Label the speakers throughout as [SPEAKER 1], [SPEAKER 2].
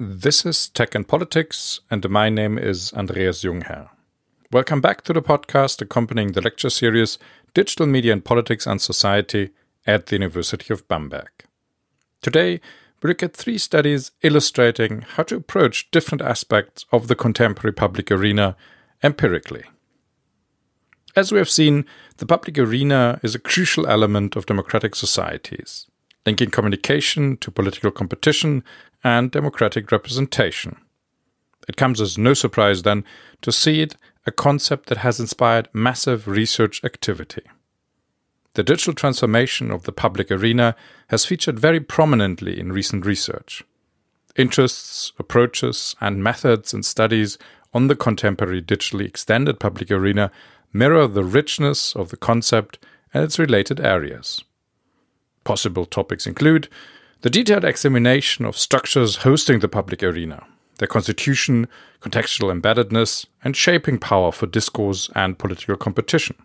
[SPEAKER 1] This is Tech and Politics, and my name is Andreas Jungherr. Welcome back to the podcast accompanying the lecture series Digital Media and Politics and Society at the University of Bamberg. Today, we look at three studies illustrating how to approach different aspects of the contemporary public arena empirically. As we have seen, the public arena is a crucial element of democratic societies, linking communication to political competition and democratic representation. It comes as no surprise, then, to see it a concept that has inspired massive research activity. The digital transformation of the public arena has featured very prominently in recent research. Interests, approaches, and methods in studies on the contemporary digitally extended public arena mirror the richness of the concept and its related areas. Possible topics include the detailed examination of structures hosting the public arena, their constitution, contextual embeddedness, and shaping power for discourse and political competition.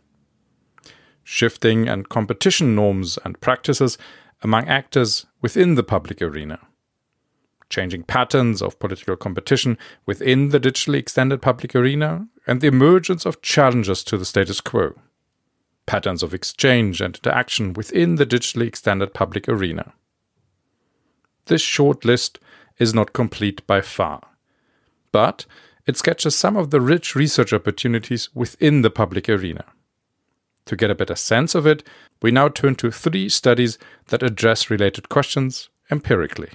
[SPEAKER 1] Shifting and competition norms and practices among actors within the public arena. Changing patterns of political competition within the digitally extended public arena and the emergence of challenges to the status quo. Patterns of exchange and interaction within the digitally extended public arena this short list is not complete by far. But it sketches some of the rich research opportunities within the public arena. To get a better sense of it, we now turn to three studies that address related questions empirically.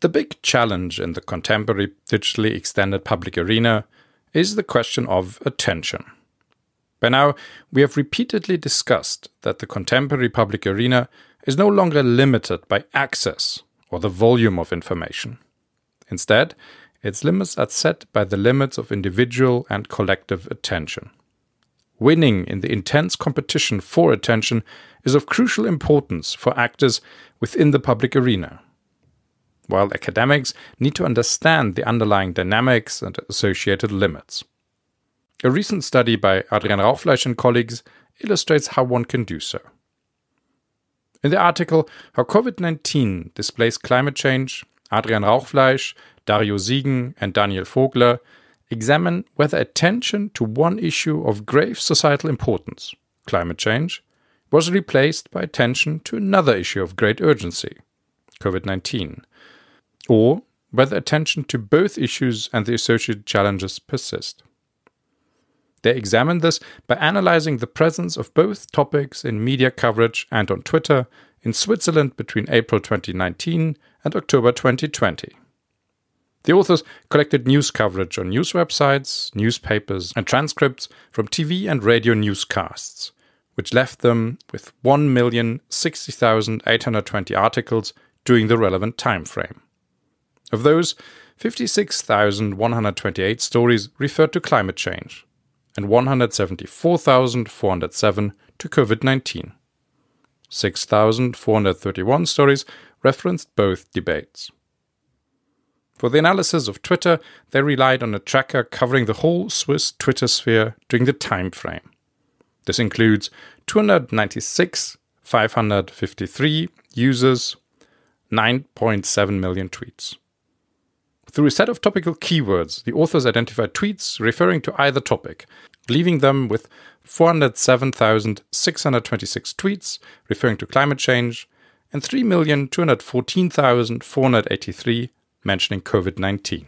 [SPEAKER 1] The big challenge in the contemporary digitally extended public arena is the question of attention. By now, we have repeatedly discussed that the contemporary public arena is no longer limited by access or the volume of information. Instead, its limits are set by the limits of individual and collective attention. Winning in the intense competition for attention is of crucial importance for actors within the public arena. While academics need to understand the underlying dynamics and associated limits. A recent study by Adrian Rauchfleisch and colleagues illustrates how one can do so. In the article How COVID 19 Displays Climate Change, Adrian Rauchfleisch, Dario Siegen, and Daniel Vogler examine whether attention to one issue of grave societal importance, climate change, was replaced by attention to another issue of great urgency, COVID 19, or whether attention to both issues and the associated challenges persist. They examined this by analyzing the presence of both topics in media coverage and on Twitter in Switzerland between April 2019 and October 2020. The authors collected news coverage on news websites, newspapers, and transcripts from TV and radio newscasts, which left them with 1,060,820 articles during the relevant time frame. Of those, 56,128 stories referred to climate change, and 174,407 to COVID 19. 6,431 stories referenced both debates. For the analysis of Twitter, they relied on a tracker covering the whole Swiss Twitter sphere during the time frame. This includes 296, 553 users, 9.7 million tweets. Through a set of topical keywords, the authors identified tweets referring to either topic, leaving them with 407,626 tweets referring to climate change and 3,214,483 mentioning COVID 19.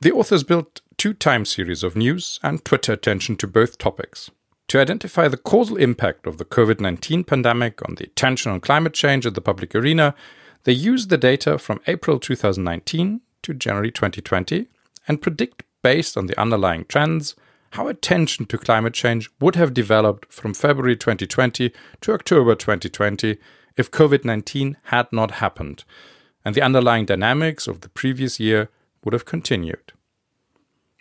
[SPEAKER 1] The authors built two time series of news and Twitter attention to both topics. To identify the causal impact of the COVID 19 pandemic on the attention on climate change in the public arena, they used the data from April 2019 to January 2020 and predict, based on the underlying trends, how attention to climate change would have developed from February 2020 to October 2020 if COVID 19 had not happened, and the underlying dynamics of the previous year would have continued.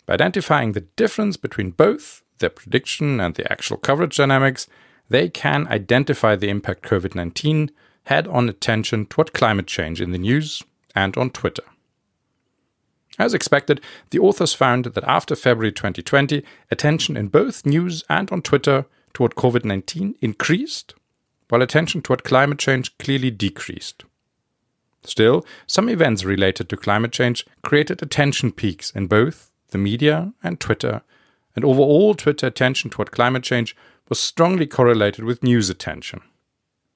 [SPEAKER 1] By identifying the difference between both their prediction and the actual coverage dynamics, they can identify the impact COVID 19 had on attention toward climate change in the news and on Twitter. As expected, the authors found that after February 2020, attention in both news and on Twitter toward COVID 19 increased, while attention toward climate change clearly decreased. Still, some events related to climate change created attention peaks in both the media and Twitter, and overall Twitter attention toward climate change was strongly correlated with news attention.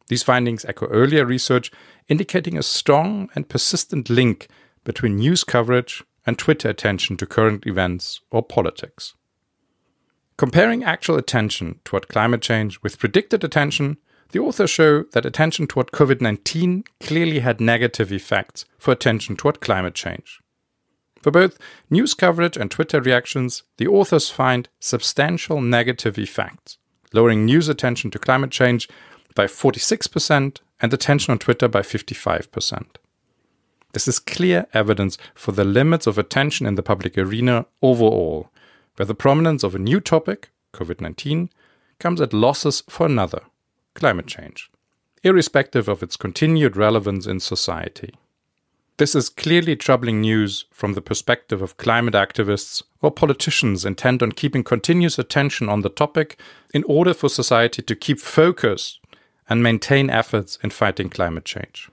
[SPEAKER 1] These findings echo earlier research indicating a strong and persistent link between news coverage and Twitter attention to current events or politics. Comparing actual attention toward climate change with predicted attention, the authors show that attention toward COVID 19 clearly had negative effects for attention toward climate change. For both news coverage and Twitter reactions, the authors find substantial negative effects, lowering news attention to climate change by 46% and attention on Twitter by 55%. This is clear evidence for the limits of attention in the public arena overall, where the prominence of a new topic, COVID 19, comes at losses for another, climate change, irrespective of its continued relevance in society. This is clearly troubling news from the perspective of climate activists or politicians intent on keeping continuous attention on the topic in order for society to keep focus and maintain efforts in fighting climate change.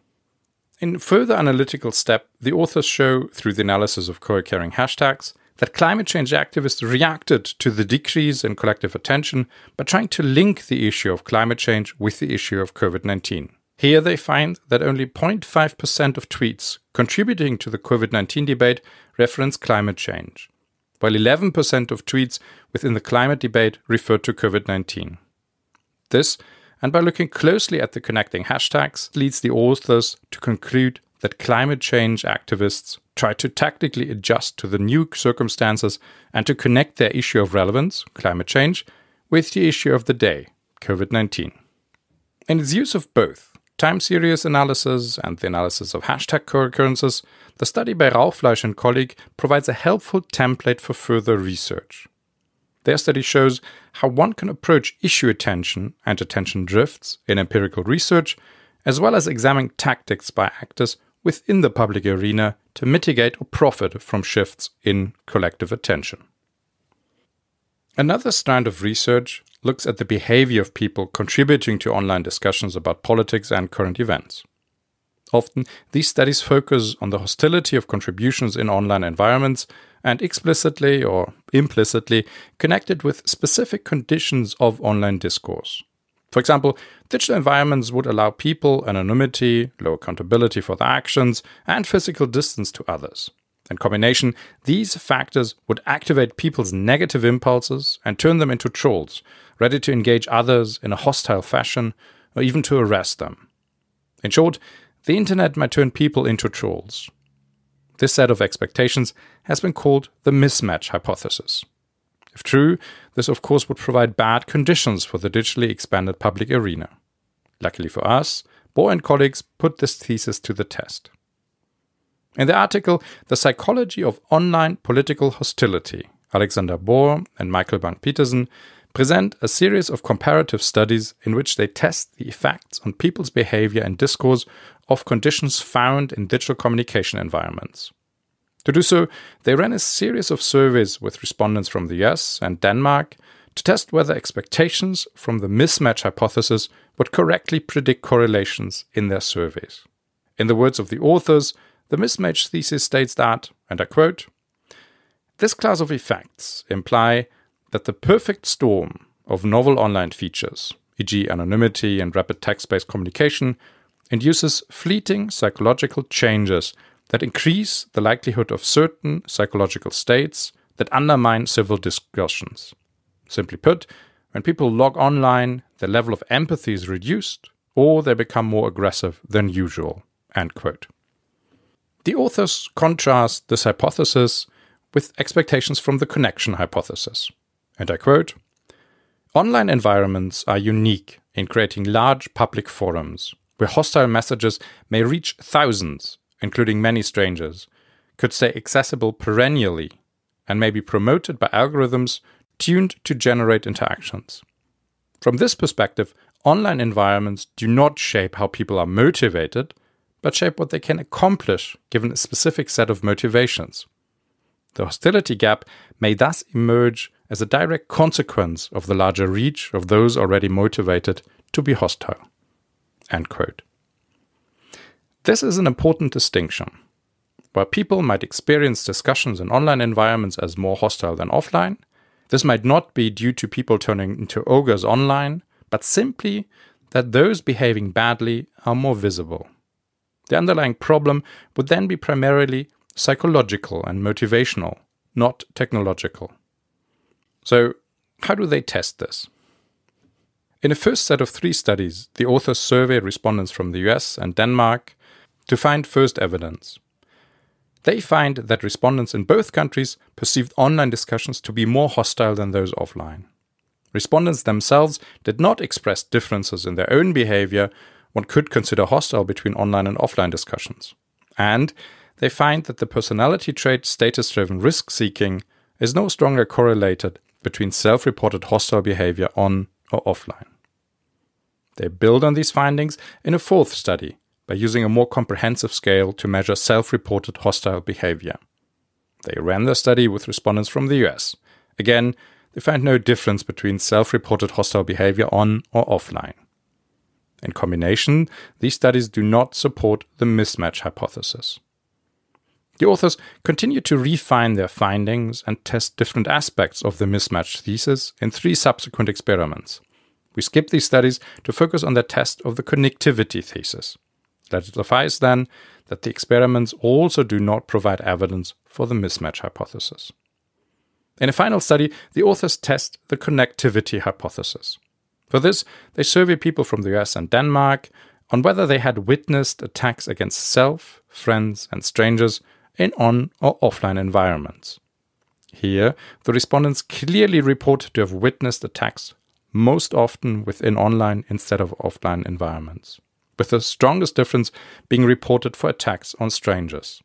[SPEAKER 1] In further analytical step, the authors show, through the analysis of co-occurring hashtags, that climate change activists reacted to the decrease in collective attention by trying to link the issue of climate change with the issue of COVID 19. Here they find that only 0.5% of tweets contributing to the COVID 19 debate reference climate change, while 11% of tweets within the climate debate refer to COVID 19. This and by looking closely at the connecting hashtags, leads the authors to conclude that climate change activists try to tactically adjust to the new circumstances and to connect their issue of relevance, climate change, with the issue of the day, COVID 19. In its use of both time series analysis and the analysis of hashtag co-occurrences, the study by Rauchfleisch and colleague provides a helpful template for further research. Their study shows how one can approach issue attention and attention drifts in empirical research, as well as examining tactics by actors within the public arena to mitigate or profit from shifts in collective attention. Another strand of research looks at the behavior of people contributing to online discussions about politics and current events. Often, these studies focus on the hostility of contributions in online environments and explicitly or implicitly connected with specific conditions of online discourse. For example, digital environments would allow people anonymity, low accountability for their actions, and physical distance to others. In combination, these factors would activate people's negative impulses and turn them into trolls, ready to engage others in a hostile fashion or even to arrest them. In short, the internet might turn people into trolls. This set of expectations has been called the mismatch hypothesis. If true, this of course would provide bad conditions for the digitally expanded public arena. Luckily for us, Bor and colleagues put this thesis to the test. In the article The Psychology of Online Political Hostility, Alexander Bor and Michael Bang Petersen present a series of comparative studies in which they test the effects on people's behavior and discourse of conditions found in digital communication environments. To do so, they ran a series of surveys with respondents from the US and Denmark to test whether expectations from the mismatch hypothesis would correctly predict correlations in their surveys. In the words of the authors, the mismatch thesis states that, and I quote, this class of effects imply that the perfect storm of novel online features, e.g., anonymity and rapid text based communication, induces fleeting psychological changes that increase the likelihood of certain psychological states that undermine civil discussions. Simply put, when people log online, their level of empathy is reduced or they become more aggressive than usual. The authors contrast this hypothesis with expectations from the connection hypothesis. And I quote Online environments are unique in creating large public forums where hostile messages may reach thousands, including many strangers, could stay accessible perennially, and may be promoted by algorithms tuned to generate interactions. From this perspective, online environments do not shape how people are motivated, but shape what they can accomplish given a specific set of motivations. The hostility gap may thus emerge as a direct consequence of the larger reach of those already motivated to be hostile. This is an important distinction. While people might experience discussions in online environments as more hostile than offline, this might not be due to people turning into ogres online, but simply that those behaving badly are more visible. The underlying problem would then be primarily psychological and motivational, not technological. So, how do they test this? In a first set of three studies, the authors surveyed respondents from the US and Denmark to find first evidence. They find that respondents in both countries perceived online discussions to be more hostile than those offline. Respondents themselves did not express differences in their own behavior one could consider hostile between online and offline discussions. And they find that the personality trait status driven risk seeking is no stronger correlated between self reported hostile behavior on or offline. They build on these findings in a fourth study by using a more comprehensive scale to measure self reported hostile behavior. They ran the study with respondents from the US. Again, they found no difference between self reported hostile behavior on or offline. In combination, these studies do not support the mismatch hypothesis. The authors continue to refine their findings and test different aspects of the mismatch thesis in three subsequent experiments. We skip these studies to focus on their test of the connectivity thesis. Let it suffice then that the experiments also do not provide evidence for the mismatch hypothesis. In a final study, the authors test the connectivity hypothesis. For this, they survey people from the US and Denmark on whether they had witnessed attacks against self, friends, and strangers in on or offline environments. Here, the respondents clearly report to have witnessed attacks most often within online instead of offline environments, with the strongest difference being reported for attacks on strangers.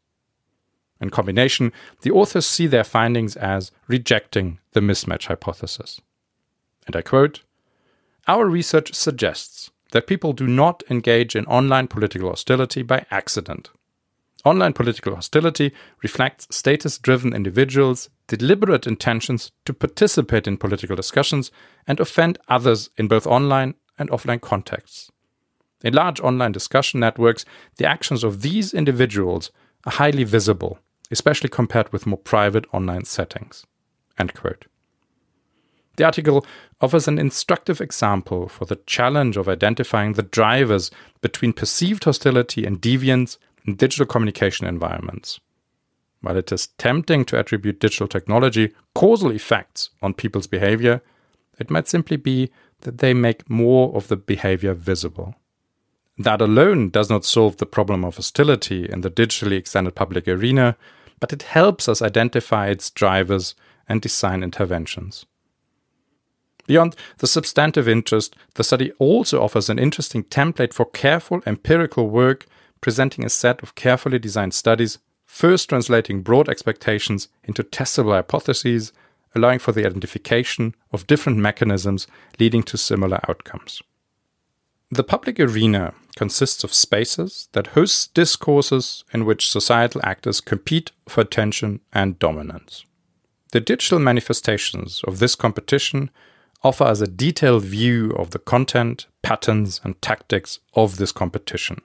[SPEAKER 1] In combination, the authors see their findings as rejecting the mismatch hypothesis. And I quote our research suggests that people do not engage in online political hostility by accident. Online political hostility reflects status driven individuals' deliberate intentions to participate in political discussions and offend others in both online and offline contexts. In large online discussion networks, the actions of these individuals are highly visible, especially compared with more private online settings. End quote. The article offers an instructive example for the challenge of identifying the drivers between perceived hostility and deviance in digital communication environments. While it is tempting to attribute digital technology causal effects on people's behavior, it might simply be that they make more of the behavior visible. That alone does not solve the problem of hostility in the digitally extended public arena, but it helps us identify its drivers and design interventions. Beyond the substantive interest, the study also offers an interesting template for careful empirical work, presenting a set of carefully designed studies, first translating broad expectations into testable hypotheses, allowing for the identification of different mechanisms leading to similar outcomes. The public arena consists of spaces that host discourses in which societal actors compete for attention and dominance. The digital manifestations of this competition offer us a detailed view of the content, patterns, and tactics of this competition.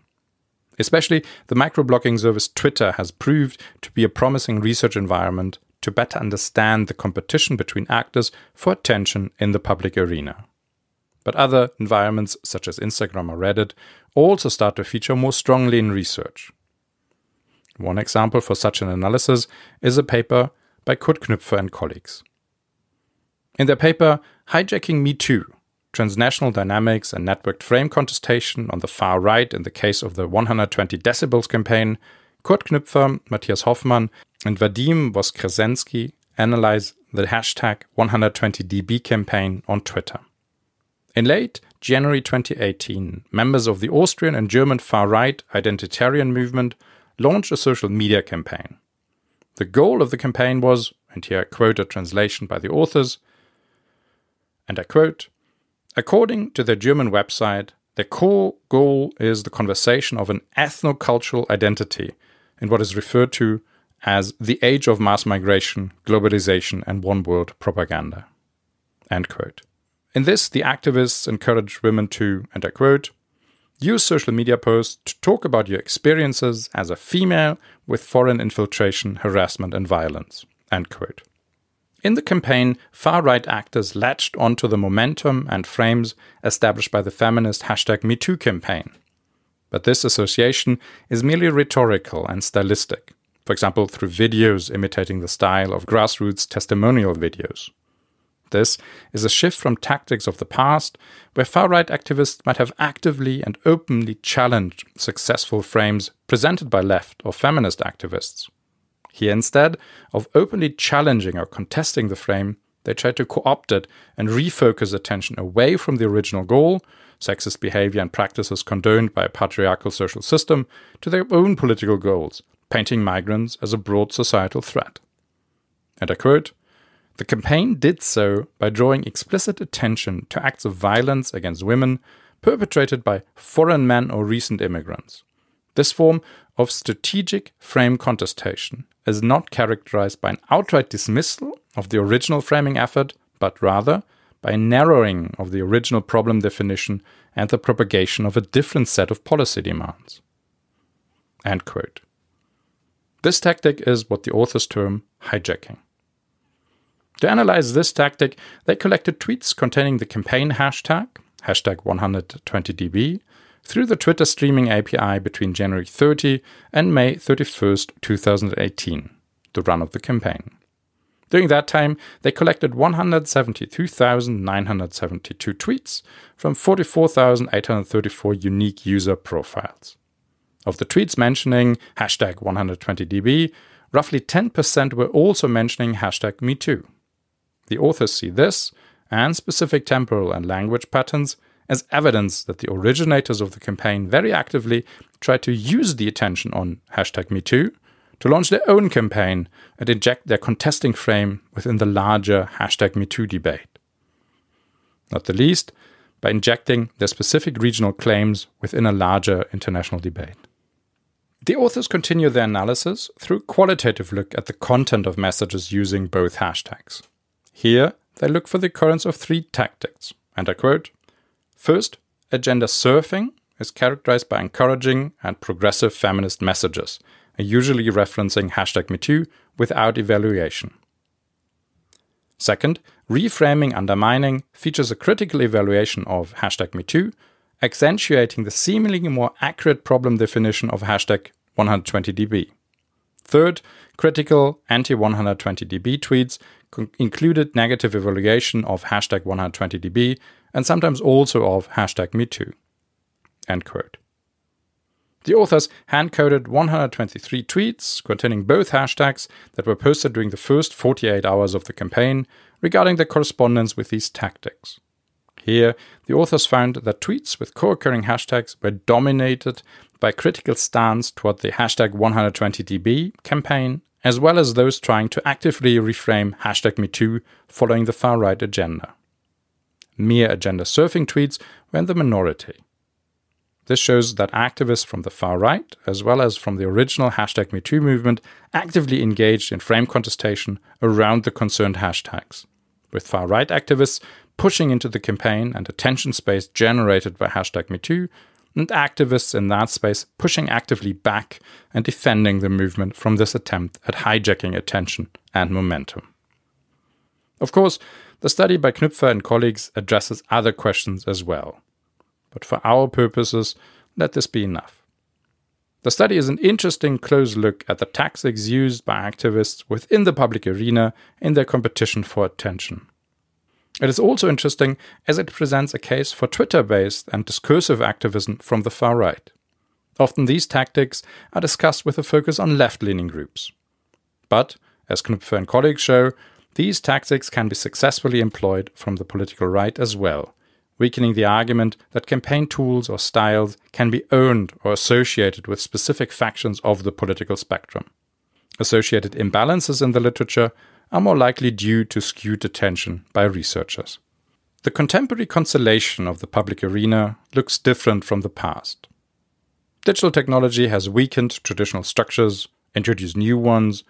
[SPEAKER 1] Especially the microblogging service Twitter has proved to be a promising research environment to better understand the competition between actors for attention in the public arena. But other environments, such as Instagram or Reddit, also start to feature more strongly in research. One example for such an analysis is a paper by Curd Knüpfer and colleagues. In their paper, Hijacking Me Too Transnational Dynamics and Networked Frame Contestation on the Far Right in the case of the 120 Decibels campaign, Curd Knüpfer, Matthias Hoffmann, and Vadim Voskresenskii analyze the hashtag 120db campaign on Twitter. In late January 2018, members of the Austrian and German far right identitarian movement launched a social media campaign. The goal of the campaign was, and here I quote a translation by the authors, and I quote According to the German website, their core goal is the conversation of an ethno-cultural identity in what is referred to as the age of mass migration, globalization, and one world propaganda. End quote. In this, the activists encourage women to, and I quote, Use social media posts to talk about your experiences as a female with foreign infiltration, harassment, and violence. End quote. In the campaign, far right actors latched onto the momentum and frames established by the feminist hashtag MeToo campaign. But this association is merely rhetorical and stylistic, for example, through videos imitating the style of grassroots testimonial videos. This is a shift from tactics of the past, where far right activists might have actively and openly challenged successful frames presented by left or feminist activists. Here, instead of openly challenging or contesting the frame, they try to co opt it and refocus attention away from the original goal, sexist behavior and practices condoned by a patriarchal social system, to their own political goals, painting migrants as a broad societal threat. And I quote The campaign did so by drawing explicit attention to acts of violence against women perpetrated by foreign men or recent immigrants. This form of strategic frame contestation is not characterized by an outright dismissal of the original framing effort, but rather by narrowing of the original problem definition and the propagation of a different set of policy demands. End quote. This tactic is what the authors term hijacking. To analyze this tactic, they collected tweets containing the campaign hashtag, hashtag 120db, through the Twitter streaming API between January 30 and May 31st, 2018, the run of the campaign. During that time, they collected 172,972 tweets from 44,834 unique user profiles. Of the tweets mentioning hashtag 120db, roughly 10% were also mentioning hashtag MeToo. The authors see this and specific temporal and language patterns as evidence that the originators of the campaign very actively tried to use the attention on hashtag MeToo to launch their own campaign and inject their contesting frame within the larger hashtag MeToo debate. Not the least, by injecting their specific regional claims within a larger international debate. The authors continue their analysis through qualitative look at the content of messages using both hashtags. Here, they look for the occurrence of three tactics, and I quote First, agenda surfing is characterized by encouraging and progressive feminist messages, usually referencing hashtag MeToo without evaluation. Second, reframing undermining features a critical evaluation of hashtag MeToo, accentuating the seemingly more accurate problem definition of hashtag 120db. Third, critical anti 120db tweets included negative evaluation of hashtag 120db and sometimes also of hashtag MeToo. End quote. The authors hand coded 123 tweets containing both hashtags that were posted during the first 48 hours of the campaign regarding the correspondence with these tactics. Here, the authors found that tweets with co occurring hashtags were dominated by critical stance toward the hashtag 120db campaign, as well as those trying to actively reframe hashtag MeToo following the far right agenda mere agenda surfing tweets were in the minority. This shows that activists from the far right, as well as from the original hashtag MeToo movement, actively engaged in frame contestation around the concerned hashtags, with far right activists pushing into the campaign and attention space generated by hashtag MeToo, and activists in that space pushing actively back and defending the movement from this attempt at hijacking attention and momentum. Of course, the study by Knüpfer and colleagues addresses other questions as well. But for our purposes, let this be enough. The study is an interesting close look at the tactics used by activists within the public arena in their competition for attention. It is also interesting as it presents a case for Twitter based and discursive activism from the far right. Often these tactics are discussed with a focus on left leaning groups. But, as Knüpfer and colleagues show, these tactics can be successfully employed from the political right as well, weakening the argument that campaign tools or styles can be owned or associated with specific factions of the political spectrum. Associated imbalances in the literature are more likely due to skewed attention by researchers. The contemporary constellation of the public arena looks different from the past. Digital technology has weakened traditional structures, introduced new ones,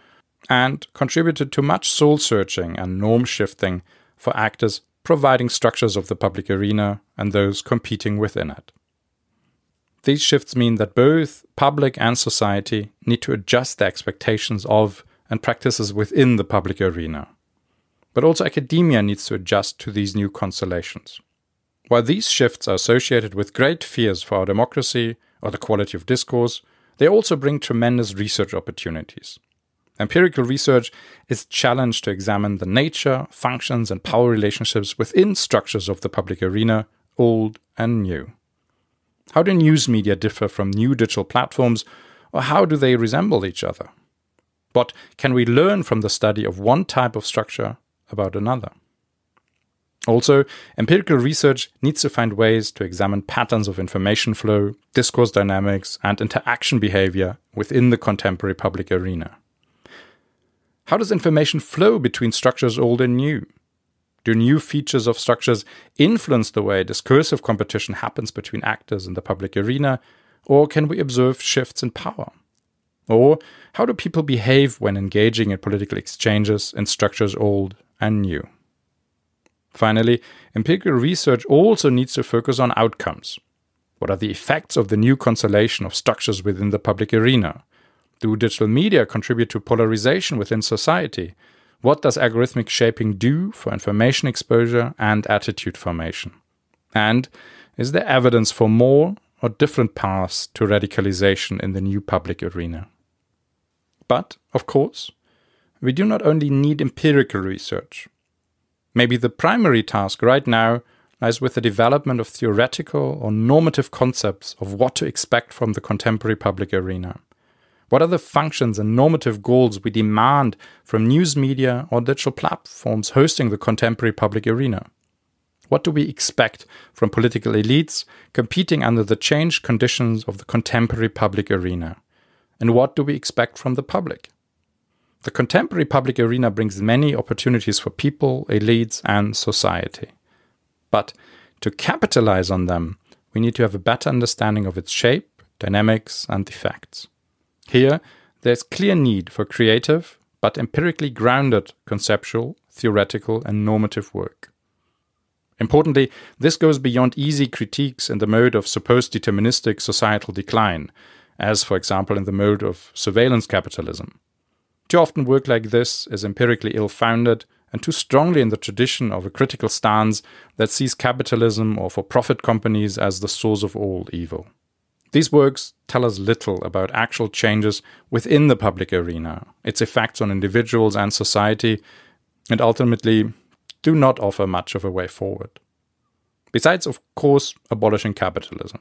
[SPEAKER 1] and contributed to much soul searching and norm shifting for actors providing structures of the public arena and those competing within it. These shifts mean that both public and society need to adjust their expectations of and practices within the public arena. But also academia needs to adjust to these new constellations. While these shifts are associated with great fears for our democracy or the quality of discourse, they also bring tremendous research opportunities. Empirical research is challenged to examine the nature, functions, and power relationships within structures of the public arena, old and new. How do news media differ from new digital platforms, or how do they resemble each other? What can we learn from the study of one type of structure about another? Also, empirical research needs to find ways to examine patterns of information flow, discourse dynamics, and interaction behavior within the contemporary public arena. How does information flow between structures old and new? Do new features of structures influence the way discursive competition happens between actors in the public arena, or can we observe shifts in power? Or how do people behave when engaging in political exchanges in structures old and new? Finally, empirical research also needs to focus on outcomes. What are the effects of the new constellation of structures within the public arena? Do digital media contribute to polarization within society? What does algorithmic shaping do for information exposure and attitude formation? And is there evidence for more or different paths to radicalization in the new public arena? But, of course, we do not only need empirical research. Maybe the primary task right now lies with the development of theoretical or normative concepts of what to expect from the contemporary public arena. What are the functions and normative goals we demand from news media or digital platforms hosting the contemporary public arena? What do we expect from political elites competing under the changed conditions of the contemporary public arena? And what do we expect from the public? The contemporary public arena brings many opportunities for people, elites, and society. But to capitalize on them, we need to have a better understanding of its shape, dynamics, and effects. Here, there's clear need for creative, but empirically grounded conceptual, theoretical, and normative work. Importantly, this goes beyond easy critiques in the mode of supposed deterministic societal decline, as, for example, in the mode of surveillance capitalism. Too often, work like this is empirically ill founded and too strongly in the tradition of a critical stance that sees capitalism or for profit companies as the source of all evil. These works tell us little about actual changes within the public arena, its effects on individuals and society, and ultimately do not offer much of a way forward. Besides, of course, abolishing capitalism.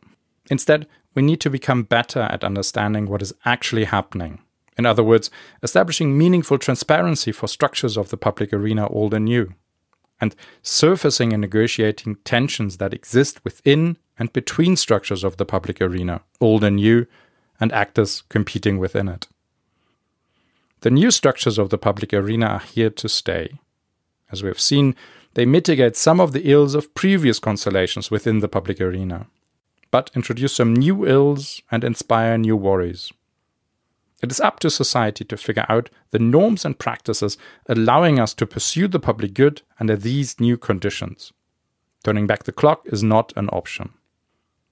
[SPEAKER 1] Instead, we need to become better at understanding what is actually happening. In other words, establishing meaningful transparency for structures of the public arena, old and new, and surfacing and negotiating tensions that exist within and between structures of the public arena, old and new, and actors competing within it. The new structures of the public arena are here to stay. As we have seen, they mitigate some of the ills of previous constellations within the public arena, but introduce some new ills and inspire new worries. It is up to society to figure out the norms and practices allowing us to pursue the public good under these new conditions. Turning back the clock is not an option.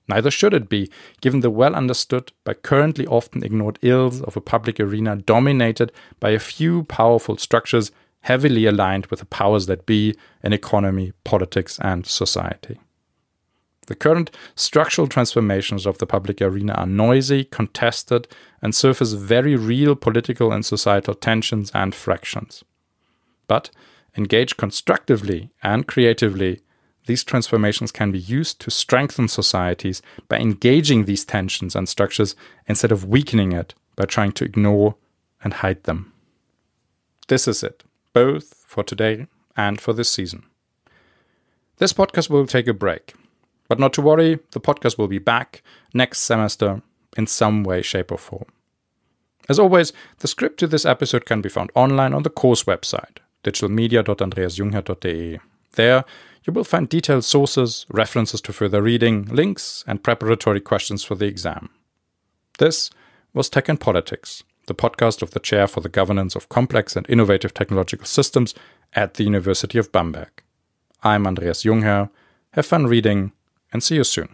[SPEAKER 1] Neither should it be, given the well understood but currently often ignored ills of a public arena dominated by a few powerful structures heavily aligned with the powers that be in economy, politics, and society. The current structural transformations of the public arena are noisy, contested, and surface very real political and societal tensions and fractions. But engaged constructively and creatively, these transformations can be used to strengthen societies by engaging these tensions and structures instead of weakening it by trying to ignore and hide them. This is it, both for today and for this season. This podcast will take a break, but not to worry, the podcast will be back next semester in some way, shape, or form. As always, the script to this episode can be found online on the course website, digitalmedia.andreasjungherr.de. There, you will find detailed sources, references to further reading, links, and preparatory questions for the exam. This was Tech and Politics, the podcast of the Chair for the Governance of Complex and Innovative Technological Systems at the University of Bamberg. I'm Andreas Jungherr. Have fun reading and see you soon.